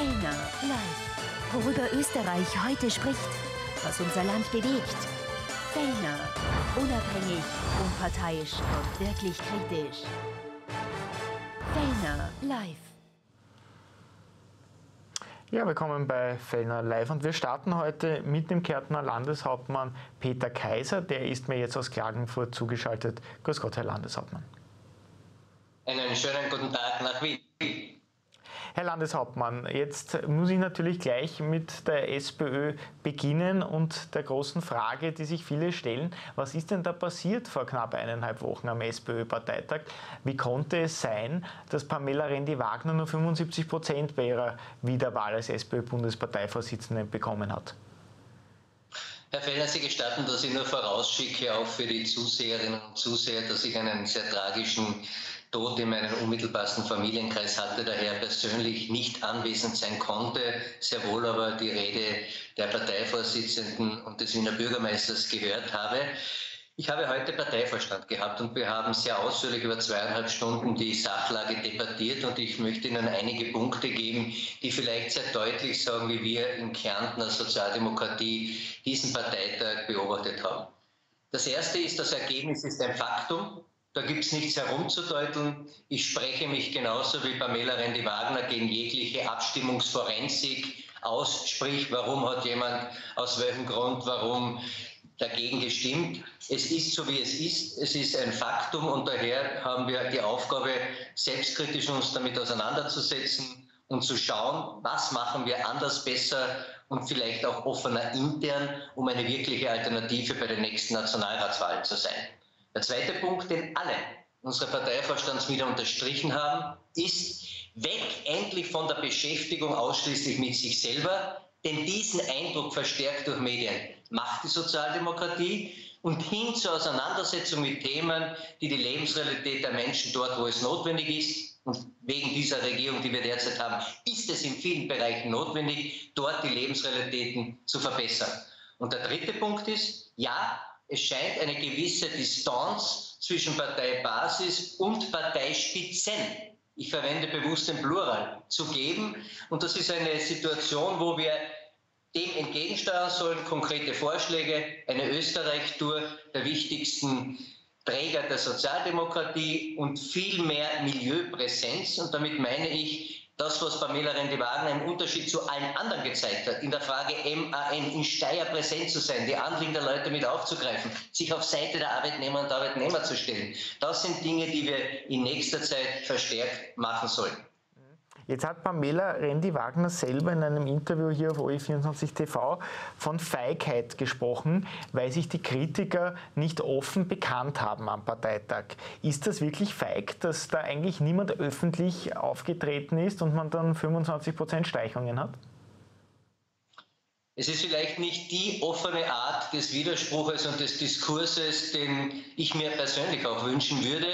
Fellner live. Worüber Österreich heute spricht, was unser Land bewegt. Fellner, unabhängig, unparteiisch und wirklich kritisch. Fellner live. Ja, willkommen bei Fellner Live und wir starten heute mit dem Kärntner Landeshauptmann Peter Kaiser. Der ist mir jetzt aus Klagenfurt zugeschaltet. Grüß Gott, Herr Landeshauptmann. Einen schönen guten Tag nach Wien. Herr Landeshauptmann, jetzt muss ich natürlich gleich mit der SPÖ beginnen und der großen Frage, die sich viele stellen. Was ist denn da passiert vor knapp eineinhalb Wochen am SPÖ-Parteitag? Wie konnte es sein, dass Pamela Rendi-Wagner nur 75 Prozent bei ihrer Wiederwahl als SPÖ-Bundesparteivorsitzenden bekommen hat? Herr Fellner, Sie gestatten, dass ich nur vorausschicke, auch für die Zuseherinnen und Zuseher, dass ich einen sehr tragischen Tod in meinem unmittelbarsten Familienkreis hatte, daher persönlich nicht anwesend sein konnte, sehr wohl aber die Rede der Parteivorsitzenden und des Wiener Bürgermeisters gehört habe. Ich habe heute Parteivorstand gehabt und wir haben sehr ausführlich über zweieinhalb Stunden die Sachlage debattiert und ich möchte Ihnen einige Punkte geben, die vielleicht sehr deutlich sagen, wie wir in Kärntner Sozialdemokratie diesen Parteitag beobachtet haben. Das erste ist, das Ergebnis ist ein Faktum. Da gibt es nichts herumzudeuteln. Ich spreche mich genauso wie Pamela Rendi-Wagner gegen jegliche Abstimmungsforensik aus, sprich, warum hat jemand aus welchem Grund, warum dagegen gestimmt. Es ist so, wie es ist. Es ist ein Faktum und daher haben wir die Aufgabe, selbstkritisch uns damit auseinanderzusetzen und zu schauen, was machen wir anders besser und vielleicht auch offener intern, um eine wirkliche Alternative bei der nächsten Nationalratswahl zu sein. Der zweite Punkt, den alle unsere Parteivorstandsmitglieder unterstrichen haben, ist weg endlich von der Beschäftigung ausschließlich mit sich selber, denn diesen Eindruck verstärkt durch Medien macht die Sozialdemokratie und hin zur Auseinandersetzung mit Themen, die die Lebensrealität der Menschen dort, wo es notwendig ist, und wegen dieser Regierung, die wir derzeit haben, ist es in vielen Bereichen notwendig, dort die Lebensrealitäten zu verbessern. Und der dritte Punkt ist, ja, es scheint eine gewisse Distanz zwischen Parteibasis und Parteispitzen, ich verwende bewusst den Plural, zu geben. Und das ist eine Situation, wo wir dem entgegensteuern sollen, konkrete Vorschläge, eine Österreich-Tour der wichtigsten Träger der Sozialdemokratie und viel mehr Milieupräsenz. Und damit meine ich das, was Pamela Rendi-Wagner im Unterschied zu allen anderen gezeigt hat, in der Frage MAN in Steyr präsent zu sein, die Anliegen der Leute mit aufzugreifen, sich auf Seite der Arbeitnehmer und Arbeitnehmer zu stellen. Das sind Dinge, die wir in nächster Zeit verstärkt machen sollen. Jetzt hat Pamela Rendi-Wagner selber in einem Interview hier auf OE24 TV von Feigheit gesprochen, weil sich die Kritiker nicht offen bekannt haben am Parteitag. Ist das wirklich feig, dass da eigentlich niemand öffentlich aufgetreten ist und man dann 25 Prozent Steichungen hat? Es ist vielleicht nicht die offene Art des Widerspruches und des Diskurses, den ich mir persönlich auch wünschen würde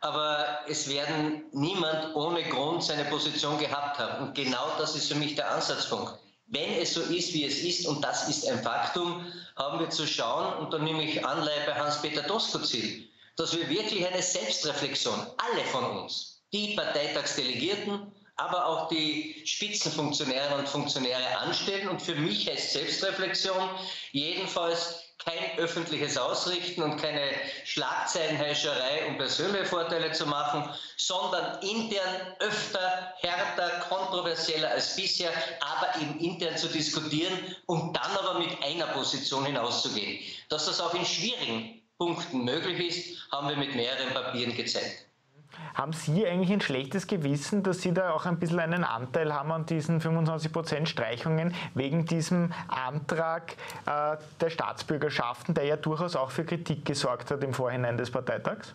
aber es werden niemand ohne Grund seine Position gehabt haben. Und genau das ist für mich der Ansatzpunkt. Wenn es so ist, wie es ist, und das ist ein Faktum, haben wir zu schauen, und da nehme ich Anleihe bei Hans-Peter Doskozil, dass wir wirklich eine Selbstreflexion, alle von uns, die Parteitagsdelegierten, aber auch die Spitzenfunktionäre und Funktionäre anstellen. Und für mich heißt Selbstreflexion jedenfalls kein öffentliches Ausrichten und keine Schlagzeilenhäscherei, um persönliche Vorteile zu machen, sondern intern öfter, härter, kontroversieller als bisher, aber eben intern zu diskutieren und dann aber mit einer Position hinauszugehen. Dass das auch in schwierigen Punkten möglich ist, haben wir mit mehreren Papieren gezeigt. Haben Sie eigentlich ein schlechtes Gewissen, dass Sie da auch ein bisschen einen Anteil haben an diesen 25% Streichungen wegen diesem Antrag äh, der Staatsbürgerschaften, der ja durchaus auch für Kritik gesorgt hat im Vorhinein des Parteitags?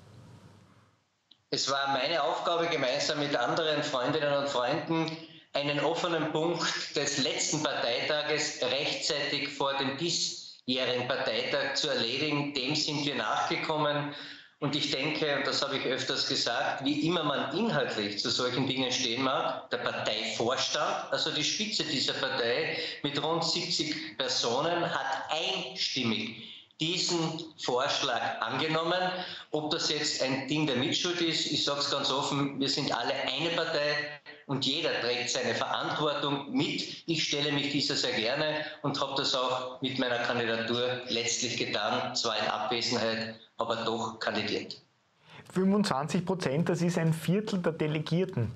Es war meine Aufgabe, gemeinsam mit anderen Freundinnen und Freunden einen offenen Punkt des letzten Parteitages rechtzeitig vor dem diesjährigen Parteitag zu erledigen. Dem sind wir nachgekommen. Und ich denke, und das habe ich öfters gesagt, wie immer man inhaltlich zu solchen Dingen stehen mag, der Parteivorstand, also die Spitze dieser Partei mit rund 70 Personen, hat einstimmig diesen Vorschlag angenommen. Ob das jetzt ein Ding der Mitschuld ist, ich sage es ganz offen, wir sind alle eine Partei und jeder trägt seine Verantwortung mit. Ich stelle mich dieser sehr gerne und habe das auch mit meiner Kandidatur letztlich getan, zwar in Abwesenheit, aber doch kandidiert. 25 Prozent, das ist ein Viertel der Delegierten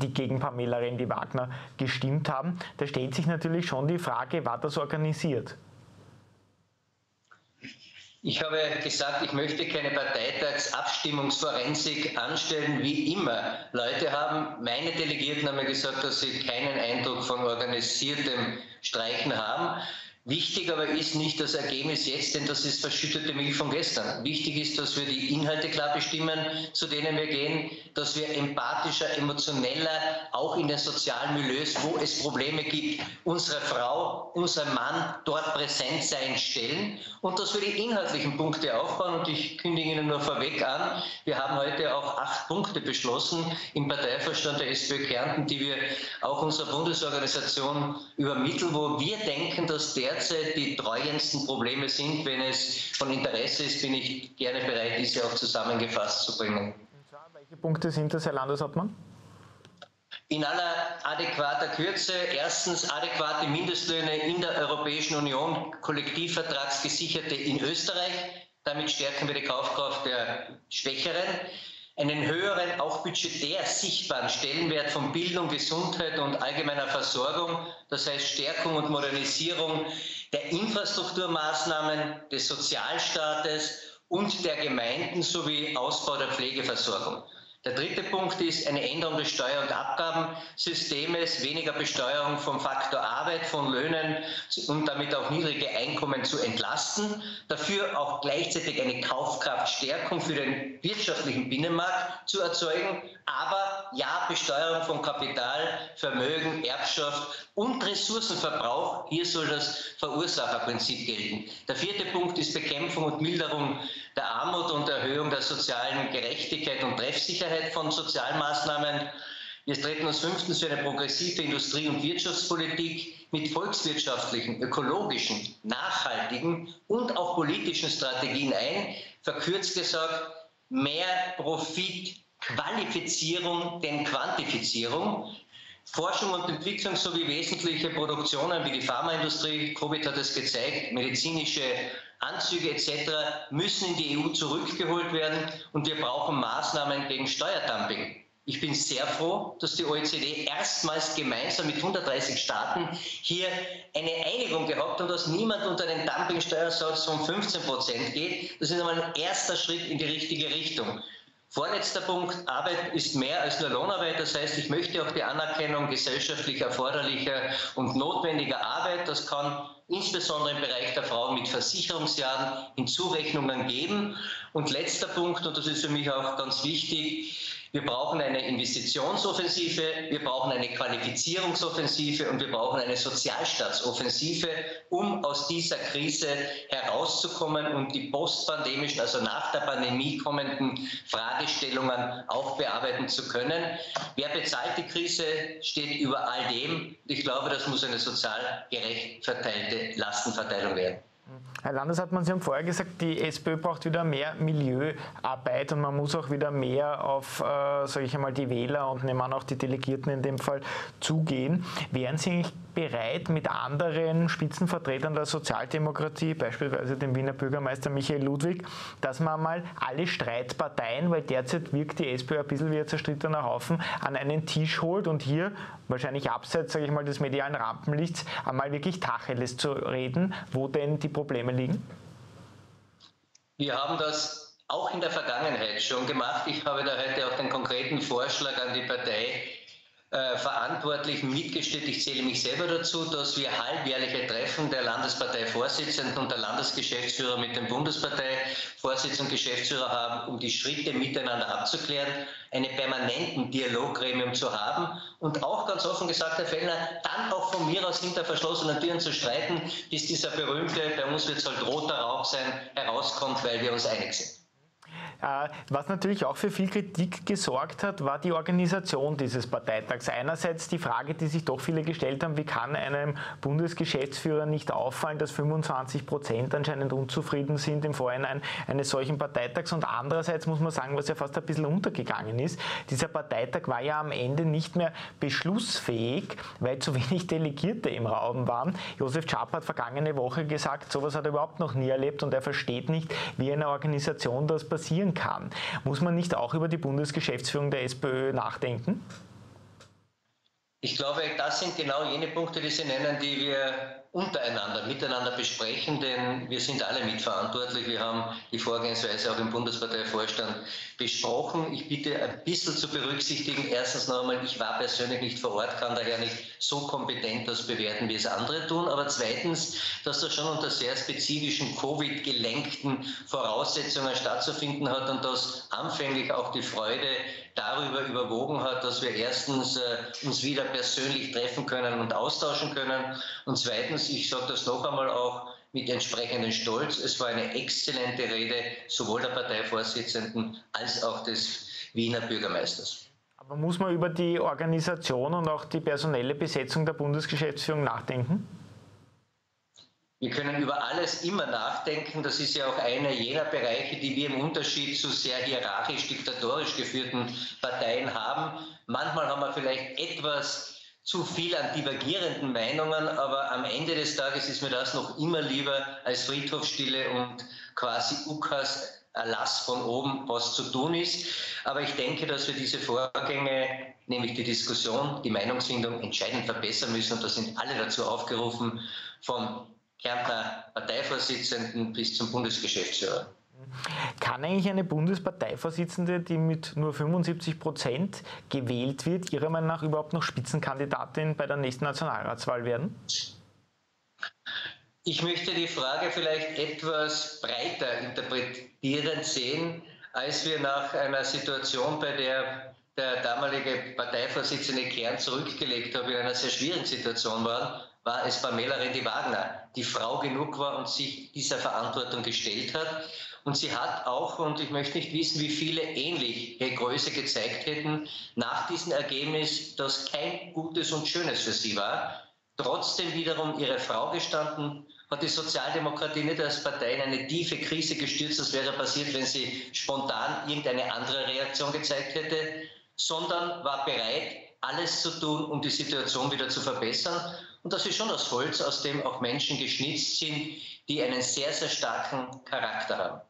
die gegen Pamela Rendi-Wagner gestimmt haben. Da stellt sich natürlich schon die Frage, war das organisiert? Ich habe gesagt, ich möchte keine Parteitagsabstimmungsforensik anstellen, wie immer. Leute haben, meine Delegierten haben mir gesagt, dass sie keinen Eindruck von organisiertem Streichen haben. Wichtig aber ist nicht das Ergebnis jetzt, denn das ist verschüttete Milch von gestern. Wichtig ist, dass wir die Inhalte klar bestimmen, zu denen wir gehen, dass wir empathischer, emotioneller, auch in den sozialen Milieus, wo es Probleme gibt, unsere Frau, unser Mann dort präsent sein stellen und dass wir die inhaltlichen Punkte aufbauen. Und ich kündige Ihnen nur vorweg an, wir haben heute auch acht Punkte beschlossen im Parteivorstand der SPÖ Kärnten, die wir auch unserer Bundesorganisation übermitteln, wo wir denken, dass der derzeit die treuendsten Probleme sind. Wenn es von Interesse ist, bin ich gerne bereit, diese auch zusammengefasst zu bringen. Welche Punkte sind das, Herr Landeshauptmann? In aller adäquater Kürze. Erstens adäquate Mindestlöhne in der Europäischen Union, kollektivvertragsgesicherte in Österreich. Damit stärken wir die Kaufkraft der Schwächeren einen höheren, auch budgetär sichtbaren Stellenwert von Bildung, Gesundheit und allgemeiner Versorgung, das heißt Stärkung und Modernisierung der Infrastrukturmaßnahmen des Sozialstaates und der Gemeinden sowie Ausbau der Pflegeversorgung. Der dritte Punkt ist eine Änderung des Steuer- und Abgabensystems, weniger Besteuerung vom Faktor Arbeit, von Löhnen und damit auch niedrige Einkommen zu entlasten. Dafür auch gleichzeitig eine Kaufkraftstärkung für den wirtschaftlichen Binnenmarkt zu erzeugen. Aber ja, Besteuerung von Kapital, Vermögen, Erbschaft und Ressourcenverbrauch. Hier soll das Verursacherprinzip gelten. Der vierte Punkt ist Bekämpfung und Milderung der Armut und Erhöhung der sozialen Gerechtigkeit und Treffsicherheit von Sozialmaßnahmen. Wir treten uns fünftens für eine progressive Industrie- und Wirtschaftspolitik mit volkswirtschaftlichen, ökologischen, nachhaltigen und auch politischen Strategien ein. Verkürzt gesagt, mehr Profit, Qualifizierung denn Quantifizierung. Forschung und Entwicklung sowie wesentliche Produktionen wie die Pharmaindustrie, Covid hat es gezeigt, medizinische Anzüge etc. müssen in die EU zurückgeholt werden und wir brauchen Maßnahmen gegen Steuerdumping. Ich bin sehr froh, dass die OECD erstmals gemeinsam mit 130 Staaten hier eine Einigung gehabt hat dass niemand unter den Dumpingsteuersatz von 15 Prozent geht. Das ist einmal ein erster Schritt in die richtige Richtung. Vorletzter Punkt, Arbeit ist mehr als nur Lohnarbeit. Das heißt, ich möchte auch die Anerkennung gesellschaftlich erforderlicher und notwendiger Arbeit. Das kann insbesondere im Bereich der Frauen mit Versicherungsjahren Hinzurechnungen geben. Und letzter Punkt, und das ist für mich auch ganz wichtig, wir brauchen eine Investitionsoffensive, wir brauchen eine Qualifizierungsoffensive und wir brauchen eine Sozialstaatsoffensive, um aus dieser Krise herauszukommen und die postpandemischen, also nach der Pandemie kommenden Fragestellungen auch bearbeiten zu können. Wer bezahlt die Krise, steht über all dem. Ich glaube, das muss eine sozial gerecht verteilte Lastenverteilung werden. Herr Landeshauptmann, Sie haben vorher gesagt, die SPÖ braucht wieder mehr Milieuarbeit und man muss auch wieder mehr auf, äh, sage ich einmal, die Wähler und nehmen auch die Delegierten in dem Fall zugehen. Wären Sie eigentlich bereit, mit anderen Spitzenvertretern der Sozialdemokratie, beispielsweise dem Wiener Bürgermeister Michael Ludwig, dass man mal alle Streitparteien, weil derzeit wirkt die SPÖ ein bisschen wie ein zerstrittener Haufen, an einen Tisch holt und hier wahrscheinlich abseits, sage ich mal, des medialen Rampenlichts einmal wirklich Tacheles zu reden, wo denn die Probleme liegen? Wir haben das auch in der Vergangenheit schon gemacht. Ich habe da heute auch den konkreten Vorschlag an die Partei äh, Verantwortlichen mitgestellt. Ich zähle mich selber dazu, dass wir halbjährliche Treffen der Landesparteivorsitzenden und der Landesgeschäftsführer mit dem Bundesparteivorsitzenden und Geschäftsführer haben, um die Schritte miteinander abzuklären, einen permanenten Dialoggremium zu haben und auch ganz offen gesagt, Herr Fellner, dann auch von mir aus hinter verschlossenen Türen zu streiten, bis dieser berühmte, bei uns wird es halt roter Rauch sein, herauskommt, weil wir uns einig sind. Äh, was natürlich auch für viel Kritik gesorgt hat, war die Organisation dieses Parteitags. Einerseits die Frage, die sich doch viele gestellt haben, wie kann einem Bundesgeschäftsführer nicht auffallen, dass 25 Prozent anscheinend unzufrieden sind im Vorhinein eines solchen Parteitags. Und andererseits muss man sagen, was ja fast ein bisschen untergegangen ist, dieser Parteitag war ja am Ende nicht mehr beschlussfähig, weil zu wenig Delegierte im Raum waren. Josef Schaap hat vergangene Woche gesagt, sowas hat er überhaupt noch nie erlebt und er versteht nicht, wie eine Organisation das passieren kann. Muss man nicht auch über die Bundesgeschäftsführung der SPÖ nachdenken? Ich glaube, das sind genau jene Punkte, die Sie nennen, die wir untereinander, miteinander besprechen, denn wir sind alle mitverantwortlich. Wir haben die Vorgehensweise auch im Bundesparteivorstand besprochen. Ich bitte ein bisschen zu berücksichtigen. Erstens noch einmal, ich war persönlich nicht vor Ort, kann daher nicht so kompetent das bewerten, wie es andere tun. Aber zweitens, dass das schon unter sehr spezifischen Covid-gelenkten Voraussetzungen stattzufinden hat und dass anfänglich auch die Freude darüber überwogen hat, dass wir erstens äh, uns wieder persönlich treffen können und austauschen können und zweitens, ich sage das noch einmal auch mit entsprechendem Stolz, es war eine exzellente Rede sowohl der Parteivorsitzenden als auch des Wiener Bürgermeisters. Aber muss man über die Organisation und auch die personelle Besetzung der Bundesgeschäftsführung nachdenken? Wir können über alles immer nachdenken. Das ist ja auch einer jener Bereiche, die wir im Unterschied zu sehr hierarchisch, diktatorisch geführten Parteien haben. Manchmal haben wir vielleicht etwas zu viel an divergierenden Meinungen, aber am Ende des Tages ist mir das noch immer lieber als Friedhofsstille und quasi Ukas Erlass von oben, was zu tun ist. Aber ich denke, dass wir diese Vorgänge, nämlich die Diskussion, die Meinungsfindung entscheidend verbessern müssen und da sind alle dazu aufgerufen, vom Kärntner Parteivorsitzenden bis zum Bundesgeschäftsführer. Kann eigentlich eine Bundesparteivorsitzende, die mit nur 75 Prozent gewählt wird, Ihrer Meinung nach überhaupt noch Spitzenkandidatin bei der nächsten Nationalratswahl werden? Ich möchte die Frage vielleicht etwas breiter interpretierend sehen, als wir nach einer Situation, bei der der damalige Parteivorsitzende Kern zurückgelegt hat, in einer sehr schwierigen Situation war, war es Pamela Rendi-Wagner, die Frau genug war und sich dieser Verantwortung gestellt hat. Und sie hat auch, und ich möchte nicht wissen, wie viele ähnliche Größe gezeigt hätten, nach diesem Ergebnis, das kein Gutes und Schönes für sie war, trotzdem wiederum ihre Frau gestanden, hat die Sozialdemokratie nicht als Partei in eine tiefe Krise gestürzt, das wäre passiert, wenn sie spontan irgendeine andere Reaktion gezeigt hätte, sondern war bereit, alles zu tun, um die Situation wieder zu verbessern. Und das ist schon das Holz, aus dem auch Menschen geschnitzt sind, die einen sehr, sehr starken Charakter haben.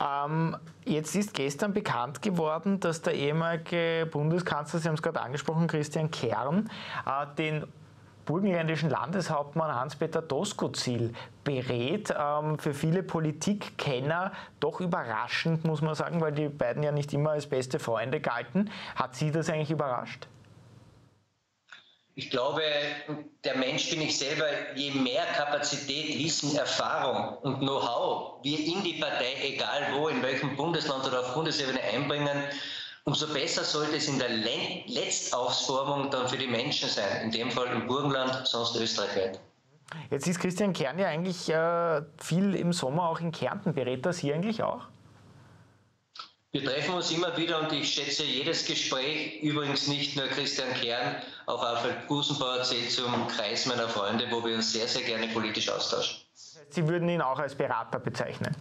Ähm, jetzt ist gestern bekannt geworden, dass der ehemalige Bundeskanzler, Sie haben es gerade angesprochen, Christian Kern, äh, den burgenländischen Landeshauptmann Hans-Peter Doskozil berät. Ähm, für viele Politikkenner doch überraschend, muss man sagen, weil die beiden ja nicht immer als beste Freunde galten. Hat Sie das eigentlich überrascht? Ich glaube, der Mensch bin ich selber, je mehr Kapazität, Wissen, Erfahrung und Know-how wir in die Partei, egal wo, in welchem Bundesland oder auf Bundesebene einbringen, umso besser sollte es in der Letztausformung dann für die Menschen sein. In dem Fall im Burgenland, sonst österreichweit. Jetzt ist Christian Kern ja eigentlich äh, viel im Sommer auch in Kärnten. Berät das hier eigentlich auch? Wir treffen uns immer wieder und ich schätze jedes Gespräch, übrigens nicht nur Christian Kern, auch Alfred Gusenbauer zählt zum Kreis meiner Freunde, wo wir uns sehr, sehr gerne politisch austauschen. Sie würden ihn auch als Berater bezeichnen?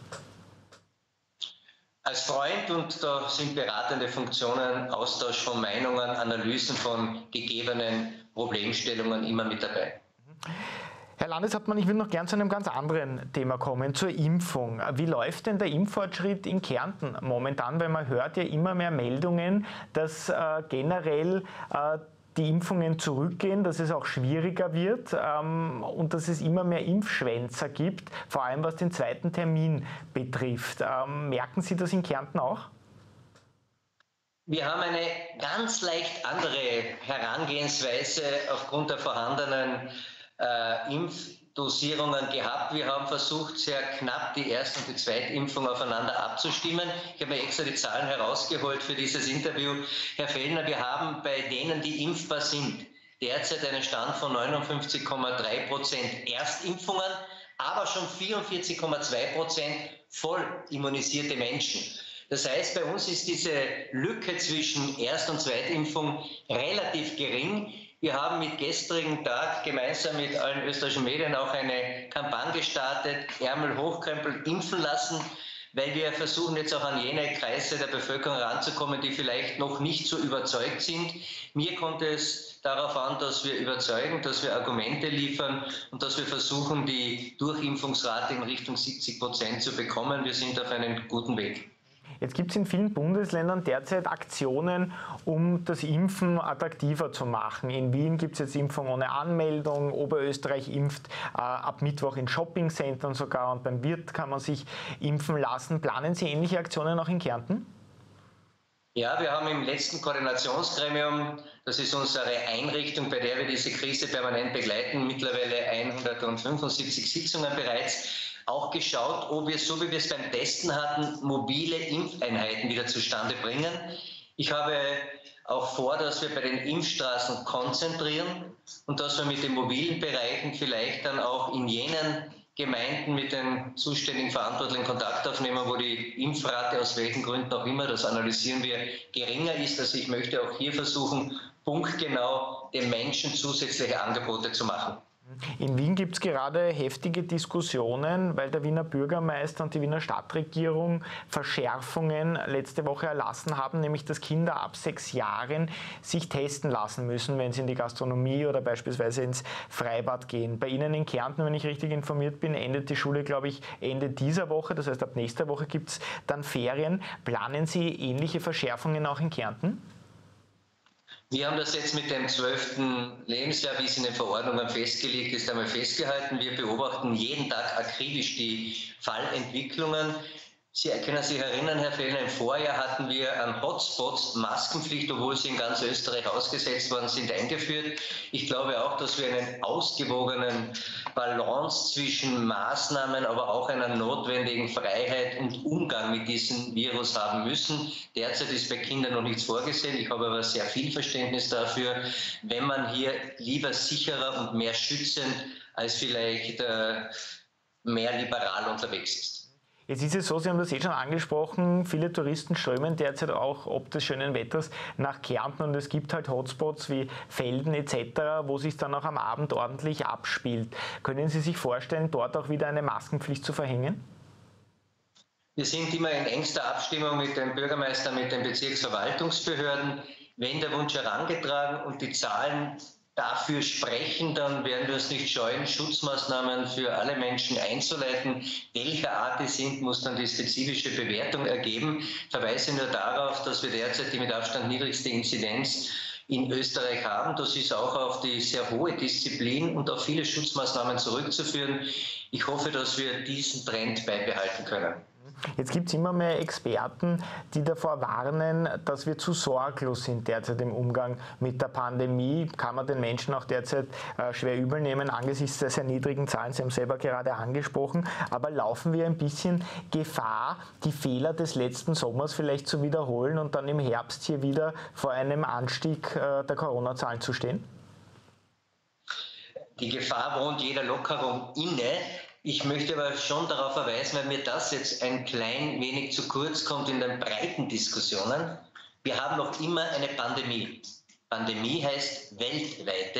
Als Freund und da sind beratende Funktionen, Austausch von Meinungen, Analysen von gegebenen Problemstellungen immer mit dabei. Herr Landeshauptmann, ich würde noch gern zu einem ganz anderen Thema kommen, zur Impfung. Wie läuft denn der Impffortschritt in Kärnten momentan? Weil man hört ja immer mehr Meldungen, dass äh, generell äh, die Impfungen zurückgehen, dass es auch schwieriger wird ähm, und dass es immer mehr Impfschwänzer gibt, vor allem was den zweiten Termin betrifft. Ähm, merken Sie das in Kärnten auch? Wir haben eine ganz leicht andere Herangehensweise aufgrund der vorhandenen äh, Impfdosierungen gehabt. Wir haben versucht, sehr knapp die Erst- und die Zweitimpfung aufeinander abzustimmen. Ich habe mir extra die Zahlen herausgeholt für dieses Interview. Herr Fellner, wir haben bei denen, die impfbar sind, derzeit einen Stand von 59,3 Prozent Erstimpfungen, aber schon 44,2 Prozent voll immunisierte Menschen. Das heißt, bei uns ist diese Lücke zwischen Erst- und Zweitimpfung relativ gering. Wir haben mit gestrigen Tag gemeinsam mit allen österreichischen Medien auch eine Kampagne gestartet, Ärmel hochkrempeln, impfen lassen, weil wir versuchen jetzt auch an jene Kreise der Bevölkerung ranzukommen, die vielleicht noch nicht so überzeugt sind. Mir kommt es darauf an, dass wir überzeugen, dass wir Argumente liefern und dass wir versuchen, die Durchimpfungsrate in Richtung 70 Prozent zu bekommen. Wir sind auf einem guten Weg. Jetzt gibt es in vielen Bundesländern derzeit Aktionen, um das Impfen attraktiver zu machen. In Wien gibt es jetzt Impfung ohne Anmeldung, Oberösterreich impft äh, ab Mittwoch in Shoppingcentern sogar und beim Wirt kann man sich impfen lassen. Planen Sie ähnliche Aktionen auch in Kärnten? Ja, wir haben im letzten Koordinationsgremium, das ist unsere Einrichtung, bei der wir diese Krise permanent begleiten, mittlerweile 175 Sitzungen bereits auch geschaut, ob wir, so wie wir es beim Testen hatten, mobile Impfeinheiten wieder zustande bringen. Ich habe auch vor, dass wir bei den Impfstraßen konzentrieren und dass wir mit den mobilen Bereichen vielleicht dann auch in jenen Gemeinden mit den zuständigen Verantwortlichen Kontakt aufnehmen, wo die Impfrate aus welchen Gründen auch immer, das analysieren wir, geringer ist. Also ich möchte auch hier versuchen, punktgenau den Menschen zusätzliche Angebote zu machen. In Wien gibt es gerade heftige Diskussionen, weil der Wiener Bürgermeister und die Wiener Stadtregierung Verschärfungen letzte Woche erlassen haben, nämlich dass Kinder ab sechs Jahren sich testen lassen müssen, wenn sie in die Gastronomie oder beispielsweise ins Freibad gehen. Bei Ihnen in Kärnten, wenn ich richtig informiert bin, endet die Schule, glaube ich, Ende dieser Woche. Das heißt, ab nächster Woche gibt es dann Ferien. Planen Sie ähnliche Verschärfungen auch in Kärnten? Wir haben das jetzt mit dem zwölften Lebensjahr, wie es in den Verordnungen festgelegt ist, einmal festgehalten. Wir beobachten jeden Tag akribisch die Fallentwicklungen. Sie können sich erinnern, Herr Fellner, im Vorjahr hatten wir an Hotspots Maskenpflicht, obwohl sie in ganz Österreich ausgesetzt worden sind, eingeführt. Ich glaube auch, dass wir einen ausgewogenen Balance zwischen Maßnahmen, aber auch einer notwendigen Freiheit und Umgang mit diesem Virus haben müssen. Derzeit ist bei Kindern noch nichts vorgesehen. Ich habe aber sehr viel Verständnis dafür, wenn man hier lieber sicherer und mehr schützend als vielleicht äh, mehr liberal unterwegs ist. Jetzt ist es so, Sie haben das eh schon angesprochen, viele Touristen strömen derzeit auch ob des schönen Wetters nach Kärnten und es gibt halt Hotspots wie Felden etc., wo sich dann auch am Abend ordentlich abspielt. Können Sie sich vorstellen, dort auch wieder eine Maskenpflicht zu verhängen? Wir sind immer in engster Abstimmung mit dem Bürgermeister, mit den Bezirksverwaltungsbehörden. Wenn der Wunsch herangetragen und die Zahlen dafür sprechen, dann werden wir es nicht scheuen, Schutzmaßnahmen für alle Menschen einzuleiten. Welcher Art die sind, muss dann die spezifische Bewertung ergeben. Ich verweise nur darauf, dass wir derzeit die mit Abstand niedrigste Inzidenz in Österreich haben. Das ist auch auf die sehr hohe Disziplin und auf viele Schutzmaßnahmen zurückzuführen. Ich hoffe, dass wir diesen Trend beibehalten können. Jetzt gibt es immer mehr Experten, die davor warnen, dass wir zu sorglos sind derzeit im Umgang mit der Pandemie. Kann man den Menschen auch derzeit äh, schwer übel nehmen angesichts der sehr niedrigen Zahlen. Sie haben selber gerade angesprochen. Aber laufen wir ein bisschen Gefahr, die Fehler des letzten Sommers vielleicht zu wiederholen und dann im Herbst hier wieder vor einem Anstieg äh, der Corona-Zahlen zu stehen? Die Gefahr wohnt jeder Lockerung inne. Ich möchte aber schon darauf verweisen, weil mir das jetzt ein klein wenig zu kurz kommt in den breiten Diskussionen. Wir haben noch immer eine Pandemie. Pandemie heißt weltweite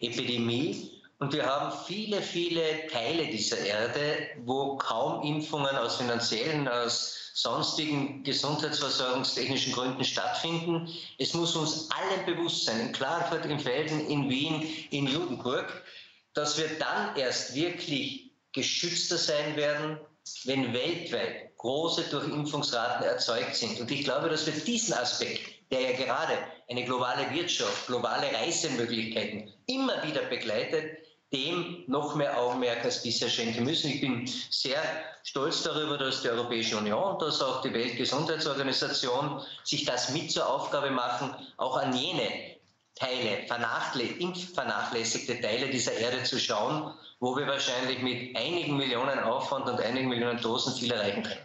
Epidemie. Und wir haben viele, viele Teile dieser Erde, wo kaum Impfungen aus finanziellen, aus sonstigen gesundheitsversorgungstechnischen Gründen stattfinden. Es muss uns allen bewusst sein, in Klagenfurt, in Felden, in Wien, in Judenburg, dass wir dann erst wirklich geschützter sein werden, wenn weltweit große Durchimpfungsraten erzeugt sind. Und ich glaube, dass wir diesen Aspekt, der ja gerade eine globale Wirtschaft, globale Reisemöglichkeiten immer wieder begleitet, dem noch mehr Augenmerk als bisher schenken müssen. Ich bin sehr stolz darüber, dass die Europäische Union, dass auch die Weltgesundheitsorganisation sich das mit zur Aufgabe machen, auch an jene Teile, vernachlässigte Teile dieser Erde zu schauen wo wir wahrscheinlich mit einigen Millionen Aufwand und einigen Millionen Dosen viel erreichen können.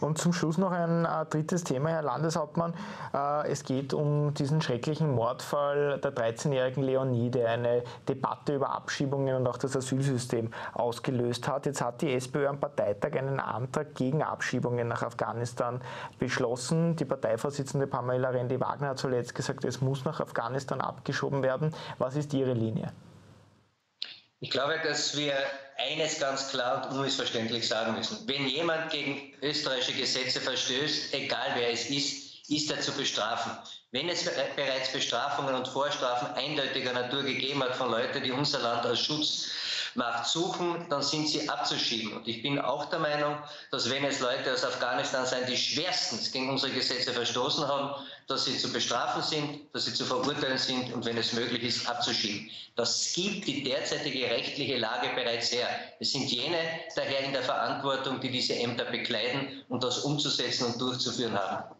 Und zum Schluss noch ein äh, drittes Thema, Herr Landeshauptmann. Äh, es geht um diesen schrecklichen Mordfall der 13-jährigen Leonie, der eine Debatte über Abschiebungen und auch das Asylsystem ausgelöst hat. Jetzt hat die SPÖ am Parteitag einen Antrag gegen Abschiebungen nach Afghanistan beschlossen. Die Parteivorsitzende Pamela Rendi-Wagner hat zuletzt gesagt, es muss nach Afghanistan abgeschoben werden. Was ist Ihre Linie? Ich glaube, dass wir eines ganz klar und unmissverständlich sagen müssen. Wenn jemand gegen österreichische Gesetze verstößt, egal wer es ist, ist er zu bestrafen. Wenn es bereits Bestrafungen und Vorstrafen eindeutiger Natur gegeben hat von Leuten, die unser Land als Schutz Macht suchen, dann sind sie abzuschieben. Und ich bin auch der Meinung, dass wenn es Leute aus Afghanistan sind, die schwerstens gegen unsere Gesetze verstoßen haben, dass sie zu bestrafen sind, dass sie zu verurteilen sind und wenn es möglich ist, abzuschieben. Das gibt die derzeitige rechtliche Lage bereits her. Es sind jene daher in der Verantwortung, die diese Ämter bekleiden und das umzusetzen und durchzuführen haben.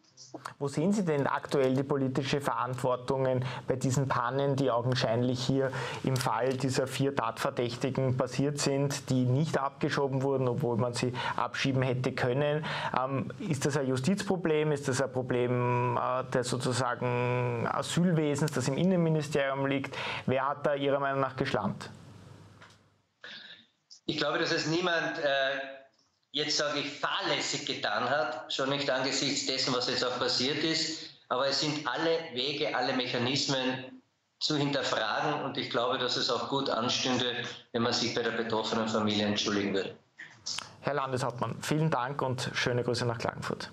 Wo sehen Sie denn aktuell die politische Verantwortung bei diesen Pannen, die augenscheinlich hier im Fall dieser vier Tatverdächtigen passiert sind, die nicht abgeschoben wurden, obwohl man sie abschieben hätte können? Ähm, ist das ein Justizproblem? Ist das ein Problem äh, des sozusagen Asylwesens, das im Innenministerium liegt? Wer hat da Ihrer Meinung nach geschlampt? Ich glaube, dass es niemand äh jetzt sage ich, fahrlässig getan hat, schon nicht angesichts dessen, was jetzt auch passiert ist. Aber es sind alle Wege, alle Mechanismen zu hinterfragen und ich glaube, dass es auch gut anstünde, wenn man sich bei der betroffenen Familie entschuldigen würde. Herr Landeshauptmann, vielen Dank und schöne Grüße nach Klagenfurt.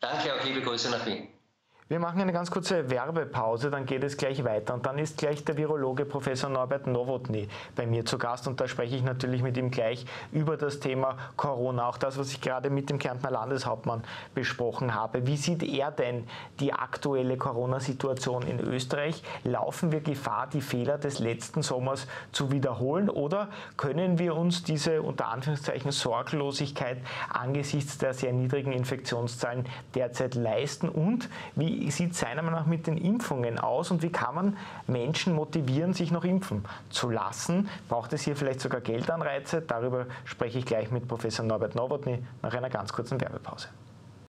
Danke, auch liebe Grüße nach Wien. Wir machen eine ganz kurze Werbepause, dann geht es gleich weiter. Und dann ist gleich der Virologe Professor Norbert Nowotny bei mir zu Gast. Und da spreche ich natürlich mit ihm gleich über das Thema Corona, auch das, was ich gerade mit dem Kärntner Landeshauptmann besprochen habe. Wie sieht er denn die aktuelle Corona-Situation in Österreich? Laufen wir Gefahr, die Fehler des letzten Sommers zu wiederholen? Oder können wir uns diese unter Anführungszeichen Sorglosigkeit angesichts der sehr niedrigen Infektionszahlen derzeit leisten? Und wie wie sieht es seiner Meinung nach mit den Impfungen aus und wie kann man Menschen motivieren, sich noch impfen zu lassen? Braucht es hier vielleicht sogar Geldanreize? Darüber spreche ich gleich mit Professor Norbert Nowotny nach einer ganz kurzen Werbepause.